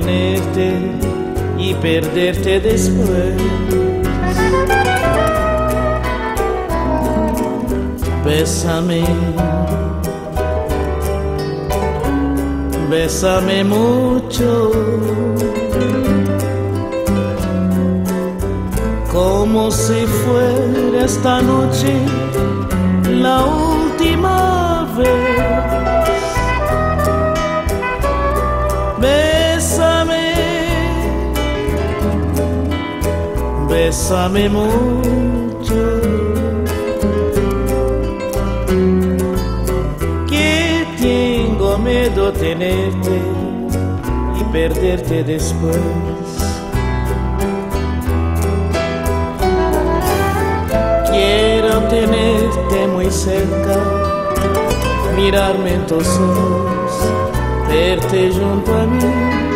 Tenerte y perderte después. Bésame. Bésame mucho. como si fuera esta noche la última vez. Bésame mucho. Que tengo miedo tenerte y perderte después. Quiero tenerte muy cerca, mirarme en tus ojos, verte junto a mí.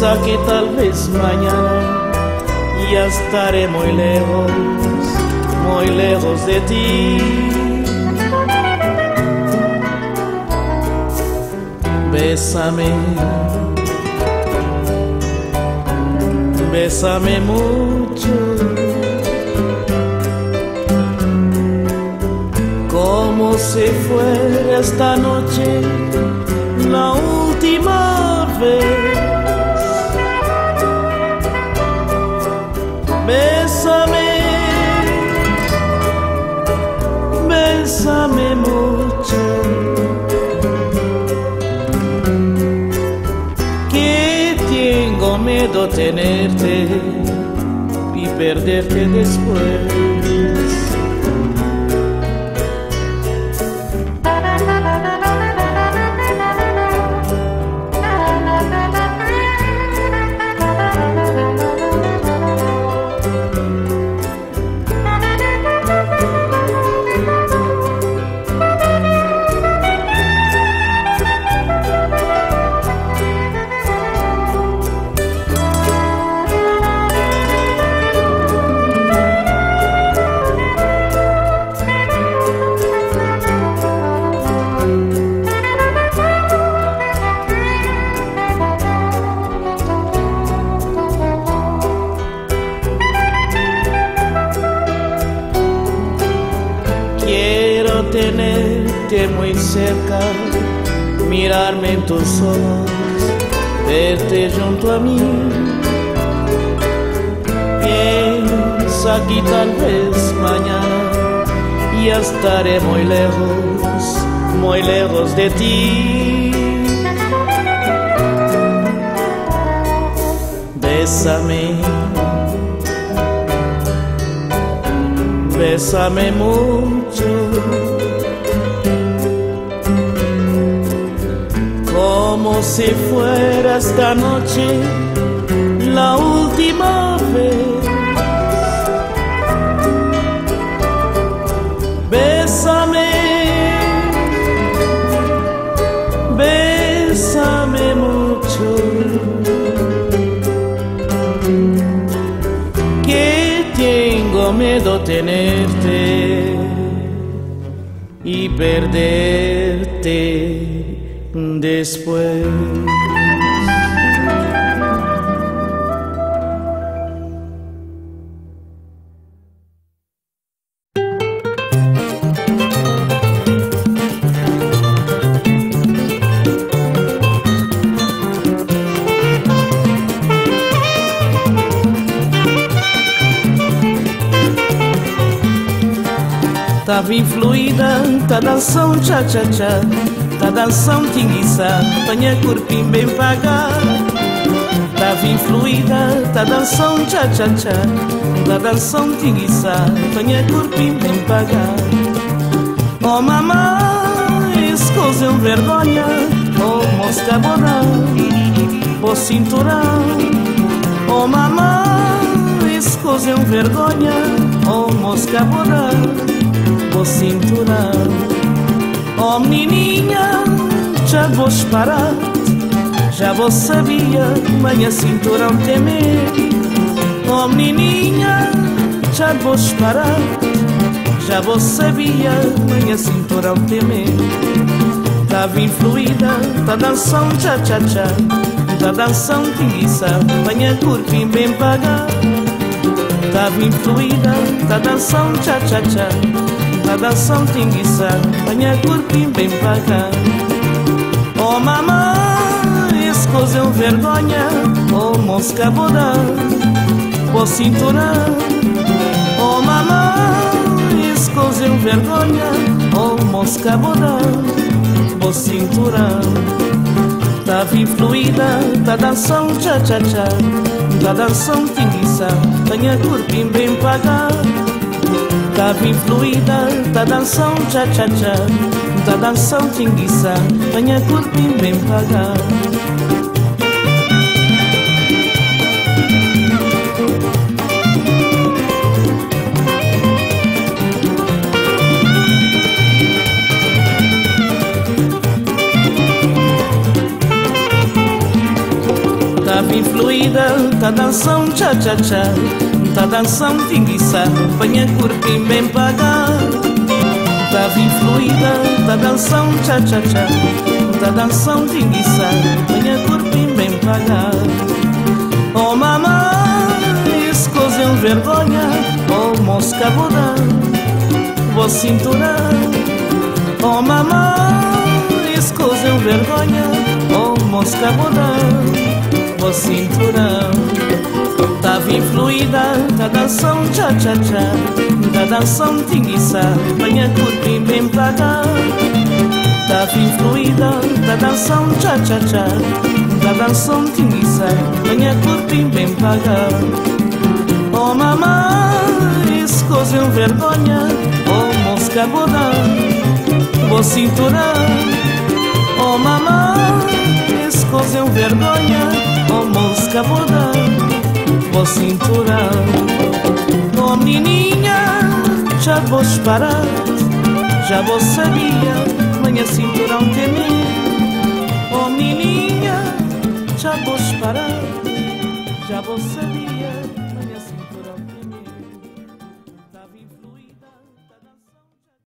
Piensa que tal vez mañana ya estaré muy lejos, muy lejos de ti. Bésame. Bésame mucho. Como si fuera esta noche la última vez. Bésame mucho. Que tengo miedo tenerte y perderte después. Muy cerca, mirarme en tus ojos, verte junto a mí. Piensa que tal vez mañana ya estaré muy lejos, muy lejos de ti. Bésame. Bésame mucho. Como si fuera esta noche la última vez. Bésame, bésame mucho. Que tengo miedo tenerte y perderte después. Tava influída, tá danção tcha Tá danção tinguiça, panha corpim bem pagar. Tava Tava influída, tá dançando tcha tcha tcha Tá dançando tinguiça, tenha corpinho bem pagar. Oh mamãe, escusem vergonha. Oh mosca bodão, oh cinturão. Oh mamãe, escusem vergonha. Oh mosca bodão, oh cinturão Oh menininha, já vou parar. Já vou sabia, manhã cinturão temer. Oh menininha, já vou parar. Já vou sabia, manhã cinturão temer. Tava influída, tá dançando tcha tcha tcha Tá dançando tinguiça, manhã curpim bem pagar. Tava influída, tá dançando tcha Tá dançando tinguiça, manhã curpim bem pagar Oh mamãe escusem vergonha, oh mosca bodã, oh cinturão, oh mamãe, escusem vergonha, oh mosca bodã, oh cinturão. Tava influída, tá dançando tcha tcha tcha, tá dançando tinguiça, tenha corpim bem pagar. Tava influída, tá dançando tcha, tá dançando tinguiça, tenha corpim bem pagar. Tava influída, tá dançando tcha Tá dançando tinguiça, banha corpim bem pagar. Tava influída, tá dançando tcha tcha tcha Tá dançando tinguiça, banha corpim bem pagar. Oh mamãe, escusem vergonha Oh mosca bodã, vou cinturão Oh mamãe, escusem vergonha Oh mosca bodã o cinturão Tava influída da tcha tcha Da dançando tinguiça, banha curpim bem Tava influída da dançando tcha tcha tcha Da dançando tinguiça, banha curpim bem pagar Oh mamãe, escusem vergonha. Oh mosca bodã, o cinturão Oh mamãe, escusem vergonha. Oh mosca bodã, oh cinturão. Oh menininha, já vou parar Já vou sabia, manhã cinturão temer Oh menininha, já vou parar Já vou sabia